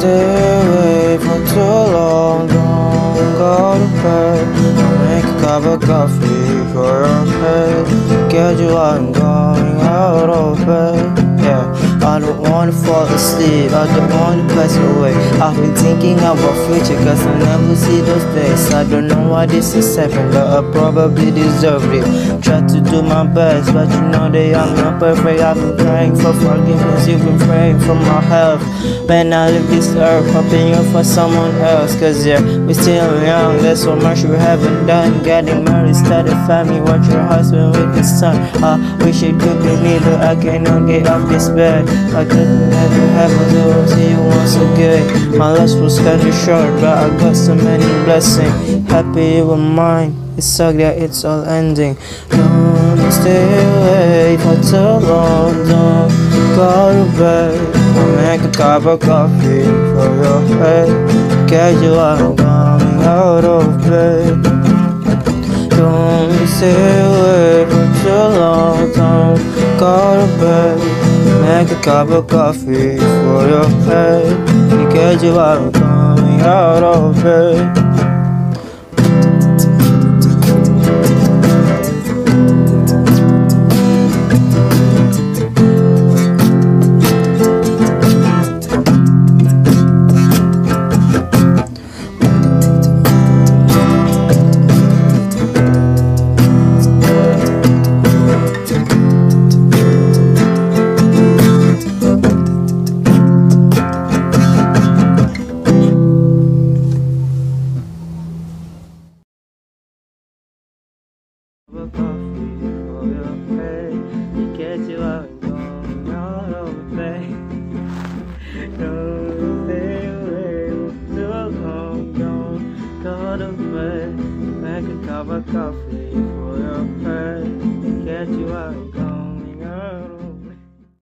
stay away for too long. Don't go to bed. I'll make a cup of coffee for your head. Get you and going out of bed I don't wanna fall asleep, I don't wanna pass away. I've been thinking about future cause I never see those days. I don't know why this is happening but I probably deserve it. Try to do my best but you know that I'm not perfect. I've been praying for forgiveness, you've been praying for my health. When I leave this earth, hoping you for someone else. Cause yeah, we're still young, there's so much we haven't done. Getting married, start a family, watch your husband with son I wish it could be me but I cannot get off this bed. I couldn't you have a little see you once again. My life was kinda short but I got so many blessings. Happy you were mine. It sucks that it's all ending. Don't stay away for too long. Don't go to bed. I'll make a cup of coffee for your head. Get you out coming out of bed. Don't stay away Don't go to bed. Make a cup of coffee for your head. Because you are coming out of bed Make a cup of coffee for your head Get you out